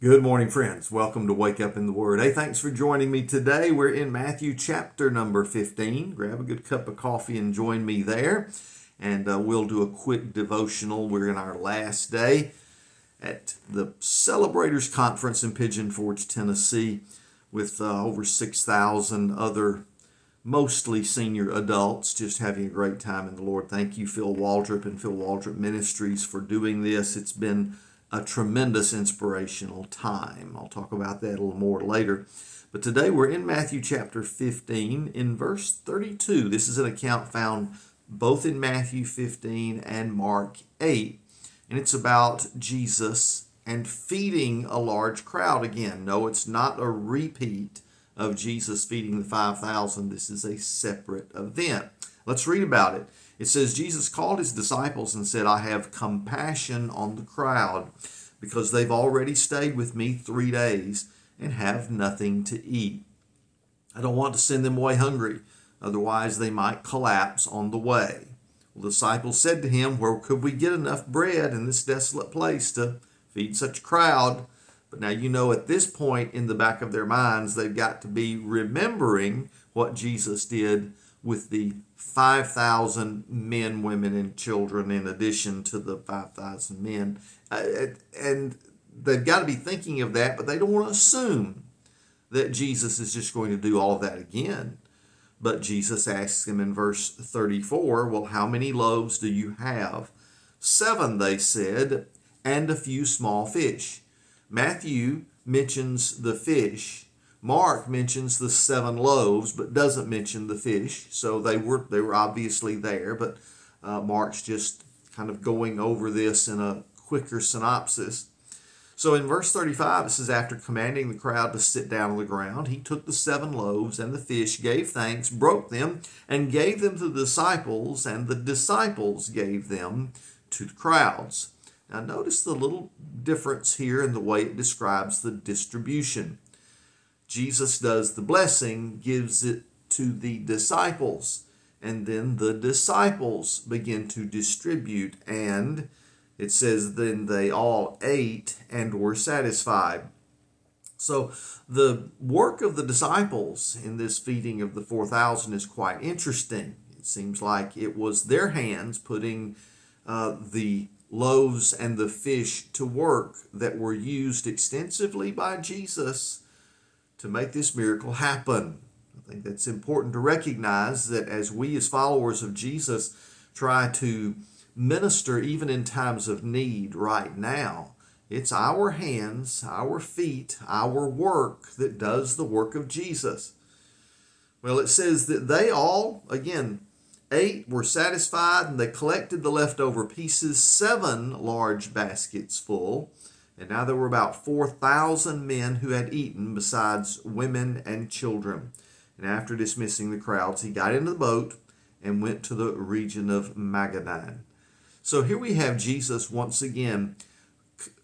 Good morning, friends. Welcome to Wake Up in the Word. Hey, thanks for joining me today. We're in Matthew chapter number 15. Grab a good cup of coffee and join me there. And uh, we'll do a quick devotional. We're in our last day at the Celebrators Conference in Pigeon Forge, Tennessee, with uh, over 6,000 other mostly senior adults just having a great time in the Lord. Thank you, Phil Waldrop and Phil Waldrop Ministries, for doing this. It's been a tremendous inspirational time. I'll talk about that a little more later. But today we're in Matthew chapter 15 in verse 32. This is an account found both in Matthew 15 and Mark 8. And it's about Jesus and feeding a large crowd again. No, it's not a repeat of Jesus feeding the 5,000. This is a separate event. Let's read about it. It says, Jesus called his disciples and said, I have compassion on the crowd because they've already stayed with me three days and have nothing to eat. I don't want to send them away hungry, otherwise, they might collapse on the way. The disciples said to him, Where could we get enough bread in this desolate place to feed such a crowd? But now you know at this point in the back of their minds, they've got to be remembering what Jesus did with the 5,000 men, women, and children in addition to the 5,000 men. Uh, and they've got to be thinking of that, but they don't want to assume that Jesus is just going to do all that again. But Jesus asks them in verse 34, Well, how many loaves do you have? Seven, they said, and a few small fish. Matthew mentions the fish Mark mentions the seven loaves, but doesn't mention the fish. So they were they were obviously there, but uh, Mark's just kind of going over this in a quicker synopsis. So in verse 35, it says, After commanding the crowd to sit down on the ground, he took the seven loaves and the fish, gave thanks, broke them, and gave them to the disciples, and the disciples gave them to the crowds. Now notice the little difference here in the way it describes the distribution. Jesus does the blessing, gives it to the disciples, and then the disciples begin to distribute. And it says, then they all ate and were satisfied. So the work of the disciples in this feeding of the 4,000 is quite interesting. It seems like it was their hands putting uh, the loaves and the fish to work that were used extensively by Jesus to make this miracle happen. I think that's important to recognize that as we, as followers of Jesus, try to minister even in times of need right now, it's our hands, our feet, our work that does the work of Jesus. Well, it says that they all, again, ate, were satisfied, and they collected the leftover pieces, seven large baskets full. And now there were about 4,000 men who had eaten, besides women and children. And after dismissing the crowds, he got into the boat and went to the region of Magadan. So here we have Jesus once again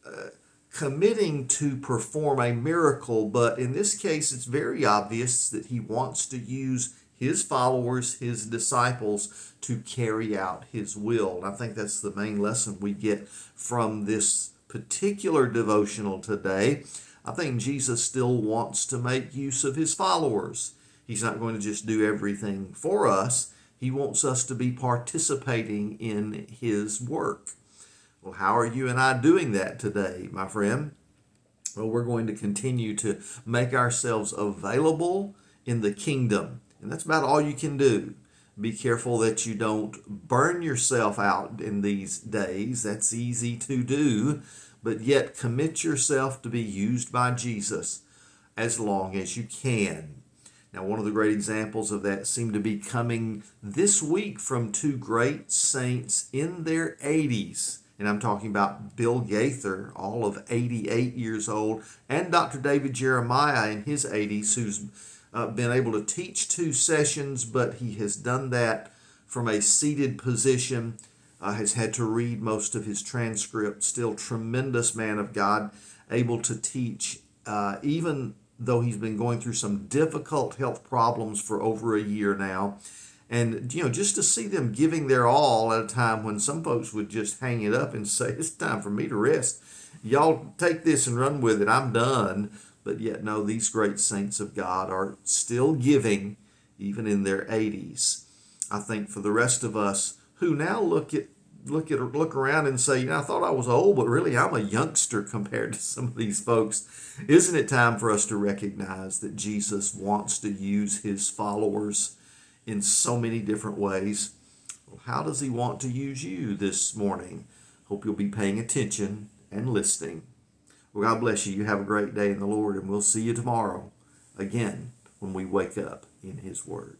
uh, committing to perform a miracle, but in this case, it's very obvious that he wants to use his followers, his disciples, to carry out his will. And I think that's the main lesson we get from this particular devotional today, I think Jesus still wants to make use of his followers. He's not going to just do everything for us. He wants us to be participating in his work. Well, how are you and I doing that today, my friend? Well, we're going to continue to make ourselves available in the kingdom. And that's about all you can do. Be careful that you don't burn yourself out in these days. That's easy to do but yet commit yourself to be used by Jesus as long as you can. Now, one of the great examples of that seemed to be coming this week from two great saints in their 80s. And I'm talking about Bill Gaither, all of 88 years old, and Dr. David Jeremiah in his 80s, who's uh, been able to teach two sessions, but he has done that from a seated position uh, has had to read most of his transcript. Still, tremendous man of God, able to teach, uh, even though he's been going through some difficult health problems for over a year now. And, you know, just to see them giving their all at a time when some folks would just hang it up and say, it's time for me to rest. Y'all take this and run with it. I'm done. But yet, no, these great saints of God are still giving, even in their 80s. I think for the rest of us who now look at look at look around and say, you know, I thought I was old, but really I'm a youngster compared to some of these folks. Isn't it time for us to recognize that Jesus wants to use his followers in so many different ways? Well, how does he want to use you this morning? Hope you'll be paying attention and listening. Well, God bless you. You have a great day in the Lord, and we'll see you tomorrow again when we wake up in his word.